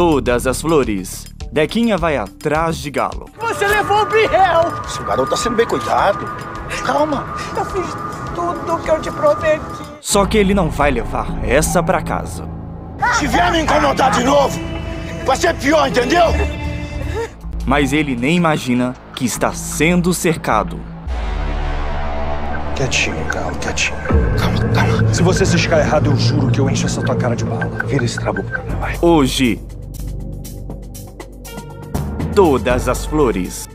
Todas as flores. Dequinha vai atrás de Galo. Você levou o Biel! Seu garoto tá sendo bem cuidado. Calma. Eu fiz tudo o que eu te prometi. Só que ele não vai levar essa pra casa. Se vier me incomodar de novo, vai ser pior, entendeu? Mas ele nem imagina que está sendo cercado. Quietinho, Galo, quietinho. Calma, calma. Se você se esticar errado, eu juro que eu encho essa tua cara de bala. Vira esse trabuco pra mim, vai. Hoje. Todas as flores.